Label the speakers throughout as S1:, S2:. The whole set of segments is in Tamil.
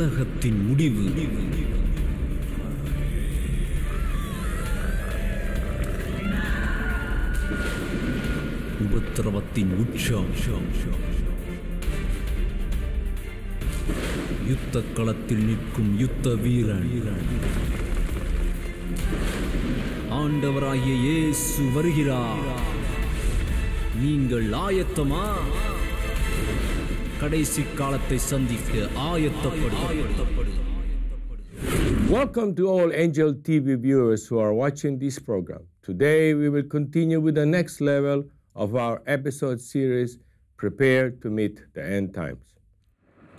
S1: உலகத்தின் முடிவு உபத்திரவத்தின் உச்சம் யுத்த களத்தில் நிற்கும் யுத்த வீரன் ஆண்டவராகிய இயேசு வருகிறார் நீங்கள் ஆயத்தமா கடைசி காலத்தை சந்திக்க ஆயத்தப்படு
S2: Welcome to all Angel TV viewers who are watching this program. Today we will continue with the next level of
S1: our episode series Prepare to Meet the End Times.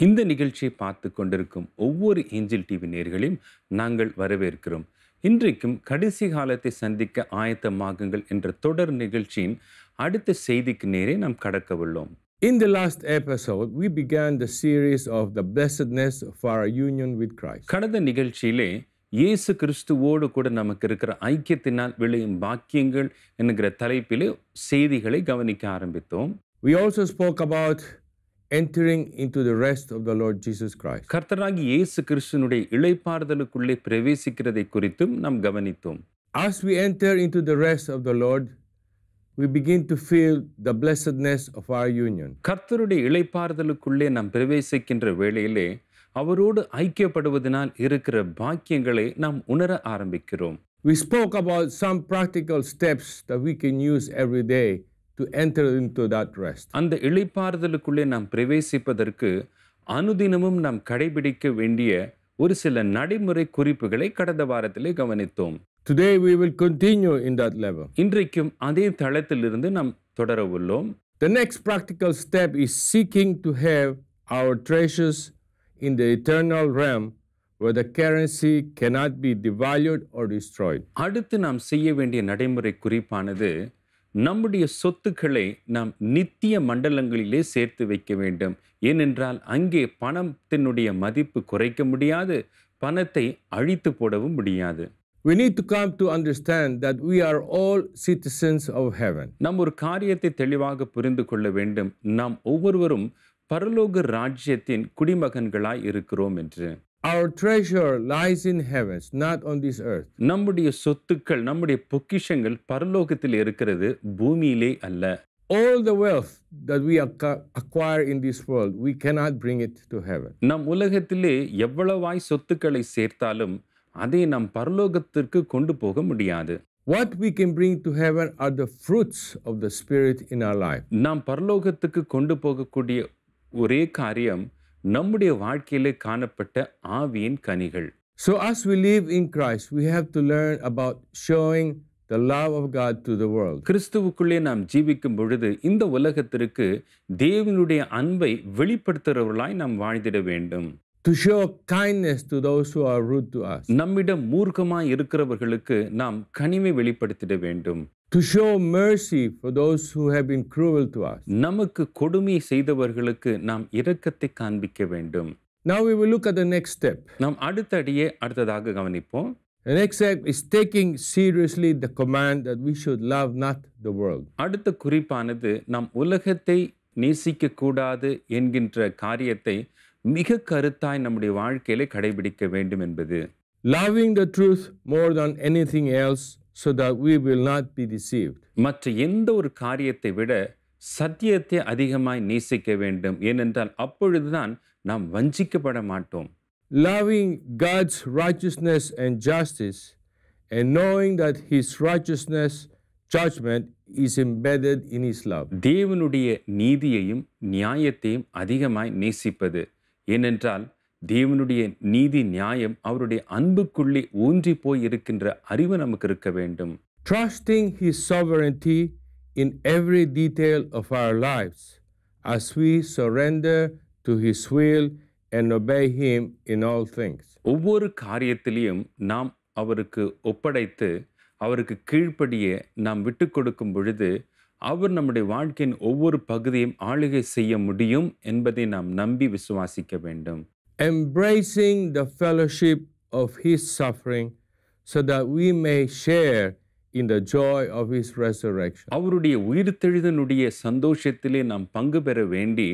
S1: இந்த நிகழ்ச்சியை பார்த்து கொண்டிருக்கும் ஒவ்வொரு ஏஞ்சல் டிவி நேர்களையும் நாங்கள் வரவேற்கிறோம் இன்றைக்கும் கடைசி காலத்தை சந்திக்க ஆயத்தமாகுங்கள் என்ற தொடர் நிகழ்ச்சியின் அடுத்த செய்திக்கு நேரே நாம் கடக்கவுள்ளோம்
S2: In the last episode, we began the series of
S1: the blessedness of our union with Christ. கடந்த நிகழ்ச்சியிலே இயேசு கிறிஸ்துவோடு கூட நமக்கு இருக்கிற ஐக்கியத்தினால் விளையும் பாக்கியங்கள் என்கிற தலைப்பிலே செய்திகளை கவனிக்க ஆரம்பித்தோம் We also spoke about entering into the rest of the Lord Jesus Christ. கர்த்தராகி இயேசு கிறிஸ்துனுடைய இளைப்பாறுதலுக்குள்ளே பிரவேசிக்கிறதை குறித்தும் நாம் கவனித்தோம்
S2: As we enter into the rest of the Lord, we begin to feel the
S1: blessedness of our union. கர்த்தருடைய இளைப்பாறுதலுக்குள்ளே நாம் பிரவேசிக்கின்ற வேளையிலே அவரோடு ஐக்கியப்படுவதனால் இருக்கிற பாக்கியங்களை நாம் உணர ஆரம்பிக்கிறோம்
S2: We spoke about some practical steps that we can use every day to
S1: enter into that rest. அந்த இளைப்பாறுதலுக்குள்ளே நாம் பிரவேசிப்பதற்கு அனுதினமும் நாம் கடைபிடிக்க வேண்டிய ஒரு சில நடைமுறை குறிப்புகளை கடந்த வாரத்திலே கவனித்தோம் Today we will continue in that level. இன்றைக்கும் அதே தளத்திலிருந்து நாம்
S2: தொடர உள்ளோம். The next practical step is seeking to have our treasures
S1: in the eternal realm where the currency cannot be devalued or destroyed. அடுத்து நாம் செய்ய வேண்டிய நடைமுறை குறிப்பானது நம்முடைய சொத்துக்களை நாம் நித்திய மண்டலங்களிலே சேர்த்து வைக்க வேண்டும் ஏனென்றால் அங்கே பணத்தினுடைய மதிப்பு குறைக்க முடியாது பணத்தை அழித்து போடவும் முடியாது We need to come to understand that we are all citizens of heaven. நாம் ஒரு காரியத்தை தெளிவாக புரிந்து கொள்ள வேண்டும் நாம் ஒவ்வொருவரும் பரலோக ராஜ்யத்தின் குடிமகன்களாய் இருக்கிறோம் என்று
S2: Our treasure lies in heavens, not on this earth.
S1: நம்முடைய சொத்துக்கள் நம்முடைய பொக்கிஷங்கள் பரலோகத்தில் இருக்கிறது பூமியிலே அல்ல all the wealth that we acquire in this world we cannot bring it to heaven நம் உலகத்திலே எவ்வளவாய் சொத்துக்களை சேர்த்தாலும் அதை நாம் பரலோகத்திற்கு கொண்டு போக முடியாது what we can bring to heaven are the fruits of the spirit in our life நாம் பரலோகத்துக்கு கொண்டு போகக்கூடிய ஒரே காரியம் நம்முடைய வாழ்க்கையிலே காணப்பட்ட ஆவியின் கனிகள்
S2: so as we live in Christ we have to
S1: learn about showing the love of God to the world கிறிஸ்துவுக்குள்ளே நாம் ஜீவிக்கும் பொழுது இந்த உலகத்திற்கு தேவனுடைய அன்பை வெளிப்படுத்துகிறவர்களாய் நாம் வாழ்ந்திட வேண்டும் to show kindness to those who are rude to us. நம்மிடம் மூர்க்கமாய் இருக்கிறவர்களுக்கு நாம் கனிமை வெளிப்படுத்திட வேண்டும். To show mercy for those who have been cruel to us. நமக்கு கொடுமை செய்தவர்களுக்கு நாம் இரக்கத்தை காண்பிக்க வேண்டும். Now we will look at the next step. நாம் அடுத்த அடியே அடுத்ததாக கவனிப்போம். The next step is taking seriously the command that we should love not the world. அடுத்த குறிப்பானது நாம் உலகத்தை நேசிக்க கூடாது என்கிற காரியத்தை மிக கருத்தாய் நம்முடைய வாழ்க்கையிலே கடைபிடிக்க வேண்டும் என்பது
S2: loving the truth more than
S1: anything else so that we will not be receive மற்ற எந்த ஒரு காரியத்தை விட சத்தியத்தை அதிகமாய் நேசிக்க வேண்டும் ஏனென்றால் அப்பொழுதுதான் நாம் வஞ்சிக்கப்பட மாட்டோம்
S2: loving God's righteousness and justice and knowing that his righteousness judgment is embedded in his
S1: love தேவனுடைய நீதியையும் நியாயத்தையும் அதிகமாய் நேசிப்பது ஏனென்றால் தேவனுடைய நீதி நியாயம் அவருடைய அன்புக்குள்ளே ஊன்றி போய் இருக்கின்ற அறிவு நமக்கு இருக்க வேண்டும்
S2: trusting his sovereignty in every detail of our lives as we surrender to his will
S1: and obey him in all things ஒவ்வொரு காரியத்திலையும் நாம் அவருக்கு ஒப்படைத்து அவருக்கு கீழ்ப்படியே நாம் விட்டு கொடுக்கும் பொழுது அவர் நம்முடைய வாழ்க்கையின் ஒவ்வொரு பகுதியும் ஆளுகை செய்ய முடியும் என்பதை நாம் நம்பி விசுவாசிக்க வேண்டும்
S2: Embracing the fellowship of his suffering so that
S1: we may share in the joy of his resurrection. அவருடைய உயிர்த்தெழுதனுடைய சந்தோஷத்திலே நாம் பங்கு பெற வேண்டி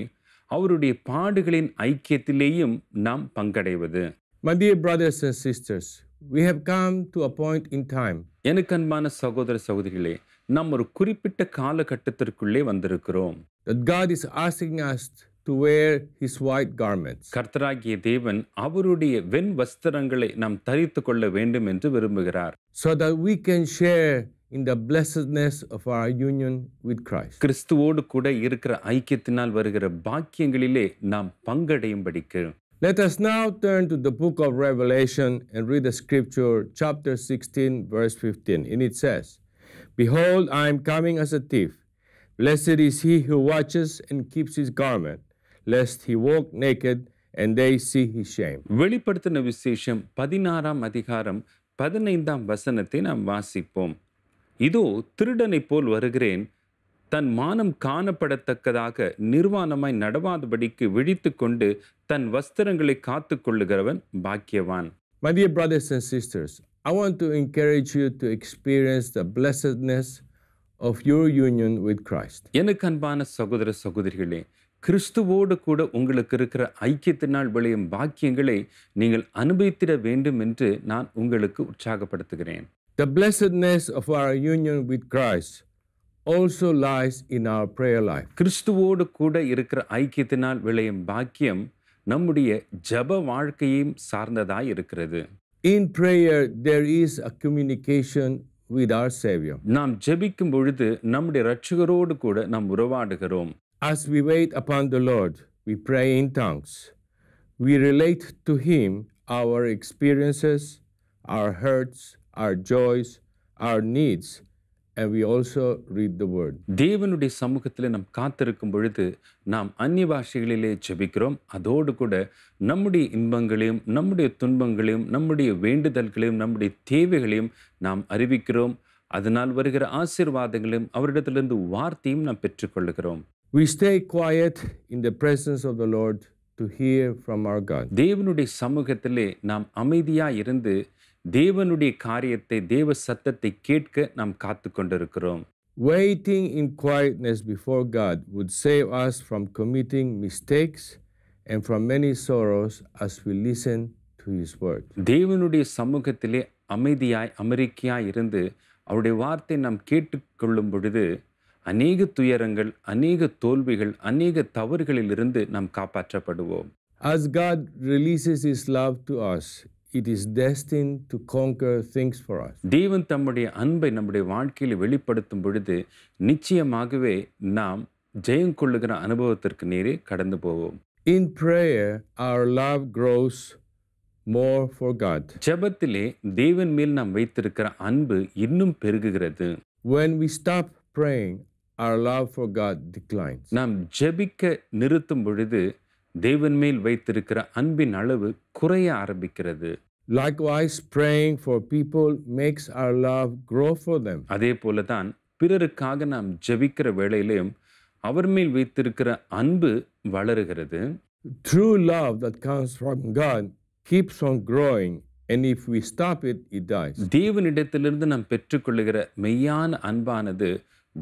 S1: அவருடைய பாடுகளின் ஐக்கியத்திலேயும் நாம் பங்கடைவது my dear brothers and sisters we have come to a point in time எனக்கு அன்பான சகோதர சகோதரிகளே நாம் ஒரு குறிப்பிட்ட காலகட்டத்திற்குள்ளே வந்திருக்கிறோம் That God is asking us to wear his white garments. கர்த்தராகிய தேவன் அவருடைய வெண் வஸ்திரங்களை நாம் தரித்து கொள்ள வேண்டும் என்று விரும்புகிறார்
S2: So that we can share in the blessedness of our union
S1: with Christ. கிறிஸ்துவோடு கூட இருக்கிற ஐக்கியத்தினால் வருகிற பாக்கியங்களிலே நாம் பங்கடையும்படிக்கு
S2: Let us now turn to the book of Revelation and read the scripture, chapter 16, verse 15. And it says, Behold, I am coming as a thief. Blessed is he who watches and keeps his garment, lest he walk naked and
S1: they see his shame. வெளிப்படுத்தின விசேஷம் பதினாறாம் அதிகாரம் பதினைந்தாம் வசனத்தை நாம் வாசிப்போம் இதோ திருடனை போல் வருகிறேன் தன் மானம் காணப்படத்தக்கதாக நிர்வாணமாய் நடவாதபடிக்கு விழித்து கொண்டு தன் வஸ்திரங்களை காத்து கொள்ளுகிறவன் பாக்கியவான்
S2: My dear brothers and sisters, I want to
S1: encourage you to experience the blessedness of your union with Christ. எனக்கு அன்பான சகோதர சகோதரிகளே கிறிஸ்துவோடு கூட உங்களுக்கு இருக்கிற ஐக்கியத்தினால் விளையும் பாக்கியங்களை நீங்கள் அனுபவித்திட வேண்டும் என்று நான் உங்களுக்கு உற்சாகப்படுத்துகிறேன்
S2: The blessedness of our union with Christ also lies in
S1: our prayer life. கிறிஸ்துவோடு கூட இருக்கிற ஐக்கியத்தினால் விளையும் பாக்கியம் நம்முடைய ஜப வாழ்க்கையும் சார்ந்ததாய் இருக்கிறது In prayer, there is a communication with our Savior.
S2: As we wait upon the Lord, we pray in tongues. We relate to Him our experiences, our hurts, our
S1: joys, our needs, we also read the word. தேவனுடைய சமூகத்தில் நாம் காத்திருக்கும் பொழுது நாம் அந்நிய பாஷைகளிலே ஜபிக்கிறோம் அதோடு கூட நம்முடைய இன்பங்களையும் நம்முடைய துன்பங்களையும் நம்முடைய வேண்டுதல்களையும் நம்முடைய தேவைகளையும் நாம் அறிவிக்கிறோம் அதனால் வருகிற ஆசீர்வாதங்களையும் அவரிடத்திலிருந்து வார்த்தையும் நாம் பெற்றுக்கொள்கிறோம் We stay quiet in the presence of the Lord to hear from our God. தேவனுடைய சமூகத்திலே நாம் அமைதியாக இருந்து தேவனுடைய காரியத்தை தேவ சத்தத்தை கேட்க நாம் காத்து கொண்டிருக்கிறோம்
S2: Waiting in quietness before God would save us from committing mistakes and from many sorrows as we listen to His word.
S1: தேவனுடைய சமூகத்திலே அமைதியாய் அமெரிக்கையாய் இருந்து அவருடைய வார்த்தை நாம் கேட்டுக்கொள்ளும் பொழுது அநேக துயரங்கள் அநேக தோல்விகள் அநேக தவறுகளிலிருந்து நாம் காப்பாற்றப்படுவோம்
S2: As God releases His love to us, it is destined to conquer things for our
S1: தேவன் தம்முடைய அன்பை நம்முடைய வாழ்க்கையில் வெளிப்படுத்தும் பொழுது நிச்சயமாகவே நாம் ஜெயம் கொள்ளுகிற அனுபவத்திற்கு நேரே கடந்து போவோம்
S2: in prayer our
S1: love grows more for God ஜபத்திலே தேவன் மேல் நாம் வைத்திருக்கிற அன்பு இன்னும் பெருகுகிறது when we stop praying our love for god declines நாம் ஜெபிக்க நிறுத்தும் பொழுது தேவன் மேல் வைத்திருக்கிற அன்பின் அளவு குறைய ஆரம்பிக்கிறது Likewise, praying for people makes our love grow for them. அதே போல தான் பிறருக்காக நாம் ஜெபிக்கிற வேளையிலும் அவர் மேல் வைத்திருக்கிற அன்பு வளருகிறது
S2: True love that comes
S1: from God keeps on growing and if we stop it it dies. தேவனிடத்திலிருந்து நாம் பெற்றுக்கொள்கிற மெய்யான அன்பானது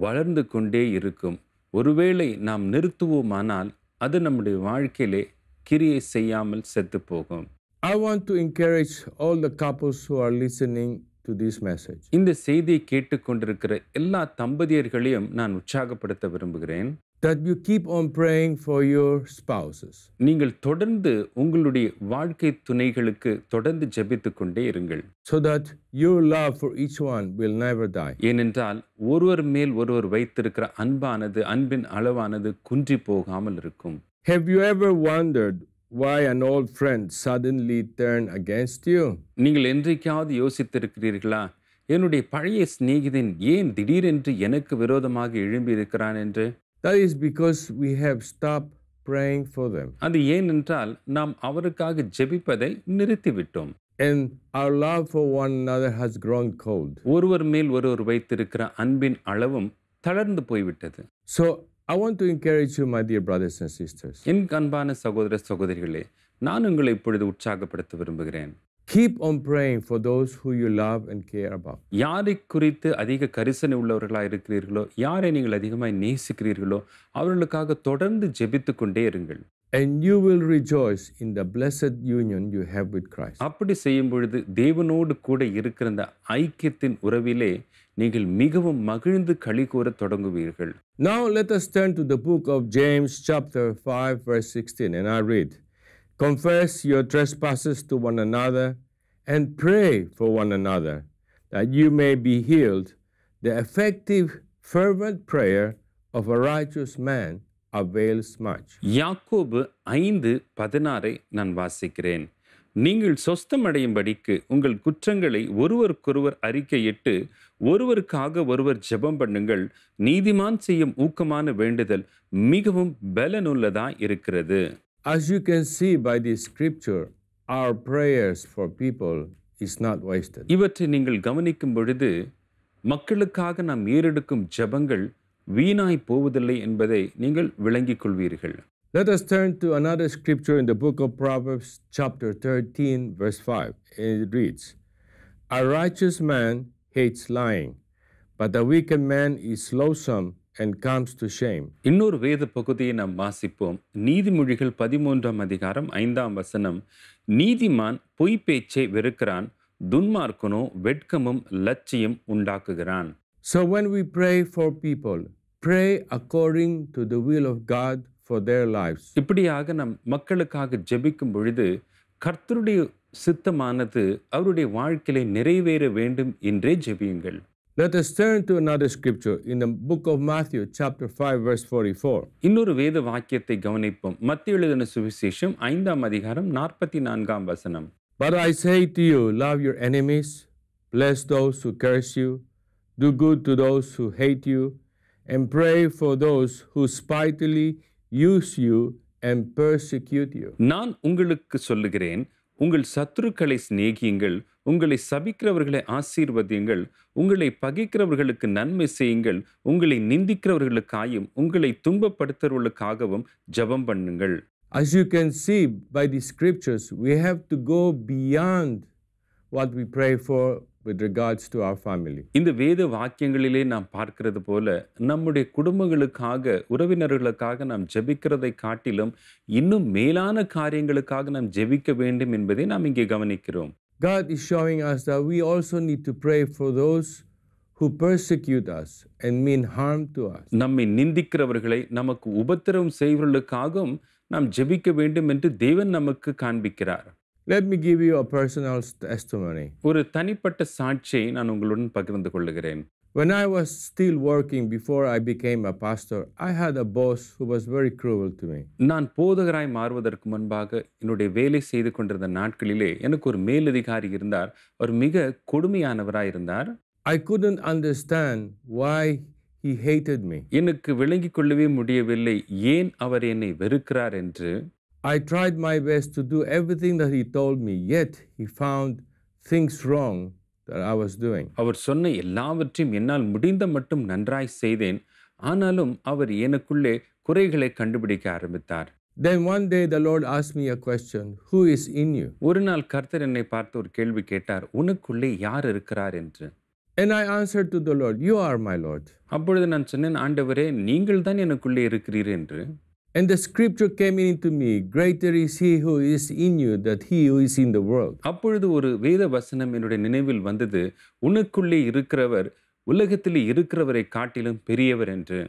S1: வளர்ந்து கொண்டே இருக்கும் ஒருவேளை நாம் நிறுத்துவோமானால் அது நம்முடைய வாழ்க்கையிலே கிரியை செய்யாமல் செத்து போகும்
S2: I want to encourage all the couples who are listening to this
S1: message. இந்த செய்தியை கேட்டுக்கொண்டிருக்கிற எல்லா தம்பதியர்களையும் நான் உற்சாகப்படுத்த விரும்புகிறேன்
S2: that you keep on praying for your spouses.
S1: நீங்கள் தொடர்ந்து உங்களுடைய வாழ்க்கை துணைகளுக்கு தொடர்ந்து ஜெபித்துக் கொண்டே இருங்கள். So that your love for each one will never die. ஏனென்றால் ஒருவர் மேல் ஒருவர் வைத்திருக்கிற அன்பானது அன்பின் அளவானது குன்றி போகாமல் இருக்கும்.
S2: Have you ever wondered why an old friend suddenly turned against you?
S1: நீங்கள் என்றைக்காவது யோசித்திருக்கிறீர்களா என்னுடைய பழைய சிநேகிதன் ஏன் திடீரென்று எனக்கு விரோதமாக எழும்பி இருக்கிறான் என்று That is
S2: because we have stopped praying for them.
S1: அது ஏனென்றால் நாம் அவருக்காக ஜெபிப்பதை நிறுத்திவிட்டோம் And our love for one another has grown cold. ஒருவர் மேல் ஒருவர் வைத்திருக்கிற அன்பின் அளவும் தளர்ந்து போய்விட்டது. So I want to encourage you my dear brothers and sisters என் அன்பான சகோதர சகோதரிகளே நான் உங்களை இப்பொழுது உற்சாகப்படுத்த விரும்புகிறேன்
S2: keep on praying for those who you love and care
S1: about யாரை குறித்து அதிக கரிசனை உள்ளவர்களாக இருக்கிறீர்களோ யாரை நீங்கள் அதிகமாக நேசிக்கிறீர்களோ அவர்களுக்காக தொடர்ந்து ஜெபித்து கொண்டே இருங்கள் and you will rejoice in the
S2: blessed union you have with Christ
S1: அப்படி செய்யும் பொழுது தேவனோடு கூட இருக்கிற அந்த ஐக்கியத்தின் உறவிலே நீங்கள் மிகவும் மகிழ்ந்து களி தொடங்குவீர்கள்
S2: Now let us turn to the book of James chapter 5 verse 16 and I read Confess your trespasses to one another and pray for one another that you may be healed the effective fervent prayer of a righteous man avails much
S1: யாக்கோபு 5 16 நான் வாசிக்கிறேன் நீங்கள் சொஸ்தமடையும்படிக்கு உங்கள் குற்றங்களை ஒருவருக்கொருவர் அறிக்கையிட்டு ஒருவருக்காக ஒருவர் ஜெபம் பண்ணுங்கள் நீதிமான் செய்யும் ஊக்கமான வேண்டுதல் மிகவும் பலனுள்ளதா இருக்கிறது
S2: As you can see by the
S1: scripture, our prayers for people is not wasted. இவற்றை நீங்கள் கவனிக்கும் பொழுது மக்களுக்காக நாம் ஏறெடுக்கும் ஜெபங்கள் வீணாய் போவதில்லை என்பதை நீங்கள் விளங்கிக் கொள்வீர்கள்
S2: Let us turn to another scripture in the book of Proverbs, chapter 13, verse 5. It reads A righteous man
S1: hates lying, but the wicked man is loathsome and comes to shame. இன்னொரு வேத பகுதியை நாம் வாசிப்போம் நீதிமொழிகள் பதிமூன்றாம் அதிகாரம் ஐந்தாம் வசனம் நீதிமான் பொய் பேச்சை வெறுக்கிறான் துன்மார்க்கனோ வெட்கமும் லட்சியம் உண்டாக்குகிறான் So when we pray for people, pray according to the will of God for their lives. இப்படியாக நம் மக்களுக்காக ஜெபிக்கும் பொழுது கர்த்தருடைய சித்தமானது அவருடைய வாழ்க்கையை நிறைவேற வேண்டும் என்றே ஜெபியுங்கள் Let us turn to another scripture in the book of Matthew, chapter 5, verse 44. இன்னொரு வேத வாக்கியத்தை கவனிப்போம் மத்திய எழுதின சுவிசேஷம் ஐந்தாம் அதிகாரம் நாற்பத்தி நான்காம் வசனம்
S2: But I say to you, love your enemies, bless those who curse you, do good to those who hate you, and pray for those who spitefully use you and persecute you.
S1: நான் உங்களுக்கு சொல்லுகிறேன் உங்கள் சத்துருக்களை சிநேகியுங்கள் உங்களை சபிக்கிறவர்களை ஆசீர்வதியுங்கள் உங்களை பகைக்கிறவர்களுக்கு நன்மை செய்யுங்கள் உங்களை நிந்திக்கிறவர்களுக்காயும் உங்களை துன்பப்படுத்துறவர்களுக்காகவும் ஜபம் பண்ணுங்கள்
S2: As you can see by the scriptures, we have to go beyond what we pray for with regards to
S1: our family இந்த வேத வாக்கியங்களிலே நாம் பார்க்கிறது போல நம்முடைய குடும்பங்களுக்காக உறவினர்களுக்காக நாம் ஜெபிக்கிறதை காட்டிலும் இன்னும் மேலான காரியங்களுக்காக நாம் ஜெபிக்க வேண்டும் என்பதை நாம் இங்கே கவனிக்கிறோம்
S2: God is showing us that we also need to pray for those who persecute us and mean harm to us.
S1: நம்மை நிந்திக்கிறவர்களை நமக்கு உபத்திரவம் செய்வர்களுக்காகவும் நாம் ஜெபிக்க வேண்டும் என்று தேவன் நமக்கு காண்பிக்கிறார்
S2: Let me give you a personal testimony. When I was still working before I became a pastor, I had a boss who was very cruel to me. He couldn't understand why he hated me. I tried my best to do
S1: everything that he told me, yet he found things wrong that I was doing. அவர் சொன்ன எல்லாவற்றையும் என்னால் முடிந்த மட்டும் நன்றாய் செய்தேன் ஆனாலும் அவர் எனக்குள்ளே குறைகளை கண்டுபிடிக்க ஆரம்பித்தார் Then one day the Lord asked me a question, who is in you? ஒரு நாள் கர்த்தர் என்னை பார்த்து ஒரு கேள்வி கேட்டார் உனக்குள்ளே யார் இருக்கிறார் என்று And I answered to the Lord, you are my Lord. அப்பொழுது நான் சொன்னேன் ஆண்டவரே நீங்கள் தான் எனக்குள்ளே இருக்கிறீர் என்று And the scripture came into me, greater is he who is in you that he who is in the world. அப்பொழுது ஒரு வேத வசனம் என்னுடைய நினைவில் வந்தது உனக்குள்ளே இருக்கிறவர் உலகத்தில் இருக்கிறவரை காட்டிலும் பெரியவர் என்று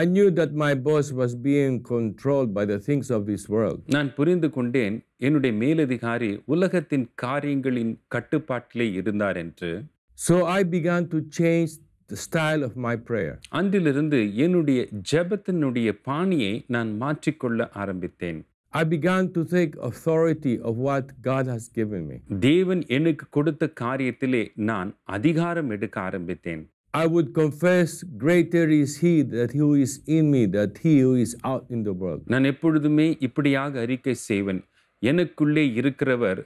S1: I knew that
S2: my boss was being controlled by the things of this world.
S1: நான் புரிந்து கொண்டேன் என்னுடைய மேலதிகாரி உலகத்தின் காரியங்களின் கட்டுப்பாட்டிலே இருந்தார் என்று
S2: So I began to change the style of my prayer.
S1: அன்றிலிருந்து என்னுடைய ஜெபத்தினுடைய பாணியை நான் மாற்றிக்கொள்ள ஆரம்பித்தேன்
S2: I began to take authority
S1: of what God has given me. தேவன் எனக்கு கொடுத்த காரியத்திலே நான் அதிகாரம் எடுக்க ஆரம்பித்தேன்
S2: I would confess greater is he that who is in me that he who is out in the world.
S1: நான் எப்பொழுதுமே இப்படியாக அறிக்கை செய்வேன் எனக்குள்ளே இருக்கிறவர்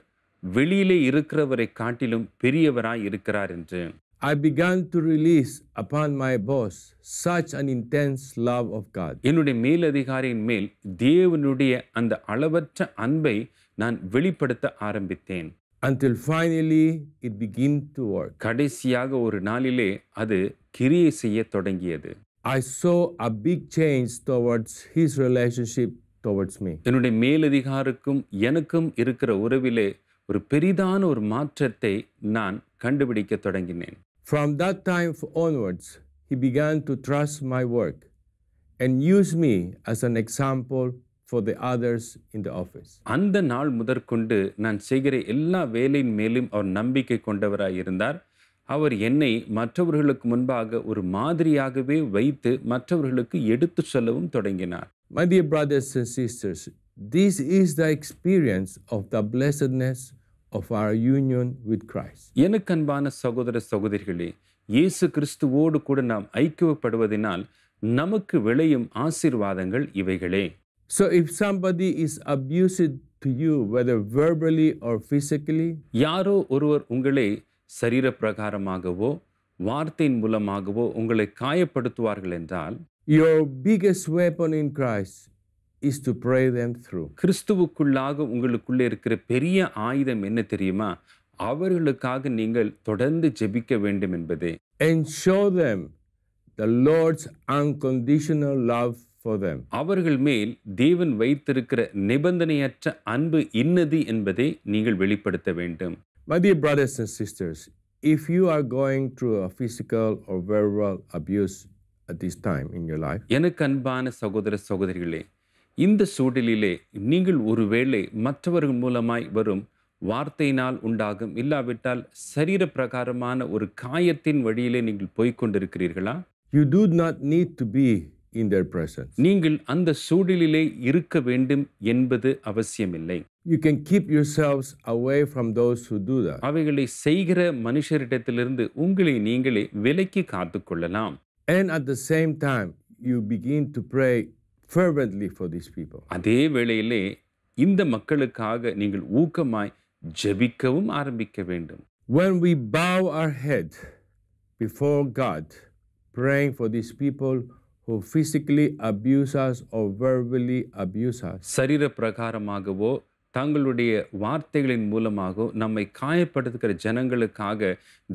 S1: வெளியிலே இருக்கிறவரை காட்டிலும் பெரியவராய் இருக்கிறார் என்று
S2: I began to release upon my boss such an intense love of God.
S1: என்னுடைய மேலதிகாரியின் மேல் தேவனுடைய அந்த அளவற்ற அன்பை நான் வெளிப்படுத்த ஆரம்பித்தேன் until finally it began to work. கடைசியாக ஒரு நாளிலே அது கிரியை செய்ய தொடங்கியது.
S2: I saw a big change towards his relationship towards me.
S1: என்னுடைய மேலதிகாருக்கும் எனக்கும் இருக்கிற உறவிலே ஒரு பெரிதான ஒரு மாற்றத்தை நான் கண்டுபிடிக்க தொடங்கினேன்
S2: From that time onwards, he began to trust my work and use me as an example for the others in the office.
S1: அந்த நாள் முதற்கொண்டு நான் செய்கிற எல்லா வேலையின் மேலும் அவர் நம்பிக்கை கொண்டவராய் இருந்தார் அவர் என்னை மற்றவர்களுக்கு முன்பாக ஒரு மாதிரியாகவே வைத்து மற்றவர்களுக்கு எடுத்து சொல்லவும் தொடங்கினார் My dear brothers and sisters, this is the experience of
S2: the blessedness of our union with Christ.
S1: எனக்கன்பான சகோதர சகோதரிகளே இயேசு கிறிஸ்துவோடு கூட நாம் ஐக்கியப்படுவதனால் நமக்கு விளையும் ஆசீர்வாதங்கள் இவைகளே So
S2: if somebody is abused to you whether verbally or physically
S1: யாரோ ஒருவர் உங்களை சரீர பிரகாரமாகவோ வார்த்தையின் மூலமாகவோ உங்களை காயப்படுத்துவார்கள் என்றால்
S2: your biggest weapon in Christ is to pray them through
S1: கிறிஸ்துவுக்குள்ளாக உங்களுக்குள்ளே இருக்கிற பெரிய ஆயுதம் என்ன தெரியுமா அவர்களுக்காக நீங்கள் தொடர்ந்து ஜெபிக்க வேண்டும் என்பதே
S2: and show them the Lord's unconditional love
S1: for them அவர்கள் மேல் தேவன் வைத்திருக்கிற நிபந்தனையற்ற அன்பு இன்னது என்பதை நீங்கள் வெளிப்படுத்த வேண்டும்
S2: my dear brothers and sisters if you are going through a physical or வெர்வல் abuse at this time in your life
S1: எனக்கு அன்பான சகோதர சகோதரிகளே இந்த சூழலிலே நீங்கள் ஒருவேளை மற்றவர்கள் மூலமாய் வரும் வார்த்தையினால் உண்டாகும் இல்லாவிட்டால் சரீர பிரகாரமான ஒரு காயத்தின் வழியிலே நீங்கள் போய்கொண்டிருக்கிறீர்களா
S2: you do not need to be in their presence
S1: நீங்கள் அந்த சூழலிலே இருக்க வேண்டும் என்பது அவசியமில்லை
S2: you can keep your selves away from those who do that
S1: அவைகளை செய்கிற மனுஷரிடத்திலிருந்து உங்களை நீங்களே விலக்கி காத்துக்கொள்ளலாம்
S2: and at the same time you begin to pray fervently for these people.
S1: அதே வேளையிலே இந்த மக்களுக்காக நீங்கள் ஊக்கமாய் ஜெபிக்கவும் ஆரம்பிக்க வேண்டும்
S2: When we bow our head before God, praying for these people who physically abuse us or verbally abuse us.
S1: சரீர பிரகாரமாகவோ தங்களுடைய வார்த்தைகளின் மூலமாக நம்மை காயப்படுத்துகிற ஜனங்களுக்காக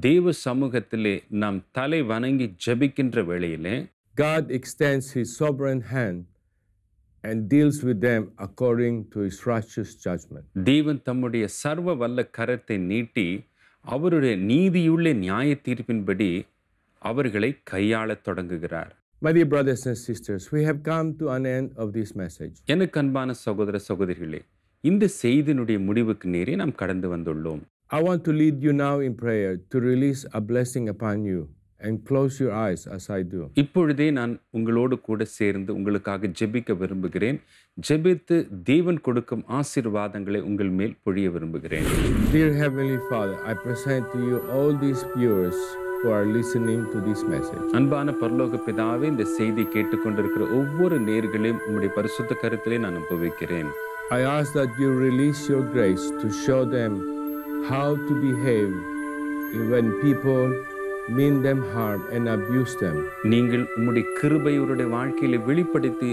S1: தேவ சமூகத்திலே நாம் தலை வணங்கி ஜபிக்கின்ற வேளையிலே
S2: God extends his sovereign hand and deals with them according to his righteous judgment.
S1: தேவன் தம்முடைய சர்வ வல்ல கரத்தை நீட்டி அவருடைய நீதியுள்ள நியாய தீர்ப்பின்படி அவர்களை கையாளத் தொடங்குகிறார்
S2: My dear brothers and sisters, we have come to an end of this message.
S1: எனக்கு அன்பான சகோதர சகோதரிகளே இந்த செய்தியினுடைய முடிவுக்கு நேரே நாம்
S2: I want to lead you now in prayer to release a blessing upon you. And close your eyes as I do
S1: இப்பொழுதே நான் உங்களோடு கூட சேர்ந்து உங்களுக்காக ஜெபிக்க விரும்புகிறேன் ஜெபித்து தேவன் கொடுக்கும் ஆசீர்வாதங்களை உங்கள் மேல் பொழிய விரும்புகிறேன்
S2: Dear Heavenly Father, I present to you all these viewers who are listening to this message.
S1: அன்பான பரலோக பிதாவே இந்த செய்தி கேட்டுக்கொண்டிருக்கிற ஒவ்வொரு நேர்களையும் உங்களுடைய பரிசுத்த கருத்திலே நான் ஒப்புவிக்கிறேன்
S2: I ask that you release your grace to show them how to behave when people
S1: mean them harm and abuse them நீங்கள் உம்முடைய கிருபையோருடைய வாழ்க்கையில வெளிப்படுத்தி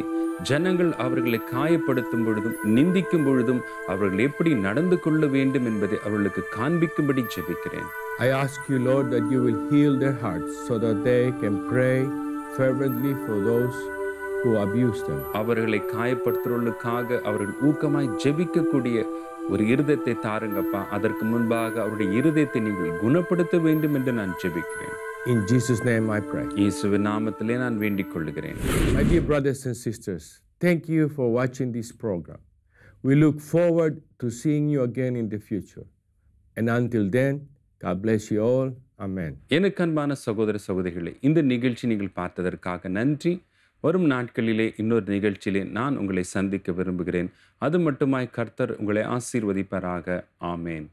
S1: ஜனங்கள் அவர்களை காயப்படுத்தும் பொழுதும் நிந்திக்கும் பொழுதும் அவர்கள் எப்படி நடந்து கொள்ள வேண்டும் என்பதை அவர்களுக்கு காண்பிக்கும்படி ஜெபிக்கிறேன்
S2: I ask you Lord, that you will heal
S1: their hearts so that they can
S2: pray fervently for those who abuse them.
S1: அவர்களை காயப்படுத்துறவர்களுக்காக அவர்கள் ஊக்கமாய் ஜெபிக்கக்கூடிய ஒரு இருதயத்தை தாருங்கப்பா அதற்கு முன்பாக அவருடைய இருதயத்தை நீங்கள் குணப்படுத்த வேண்டும் என்று நான் ஜெபிக்கிறேன் In Jesus name I pray. இயேசுவின் நாமத்திலே நான் வேண்டிக் My dear brothers and sisters,
S2: thank you for watching this program. We look forward to seeing you again in the future. And until then, God bless you all. Amen.
S1: எனக்கு அன்பான சகோதர சகோதரிகளே இந்த நிகழ்ச்சி நீங்கள் பார்த்ததற்காக வரும் நாட்களிலே இன்னொரு நிகழ்ச்சியிலே நான் உங்களை சந்திக்க விரும்புகிறேன் அது மட்டுமாய் கர்த்தர் உங்களை ஆசீர்வதிப்பராக ஆமேன்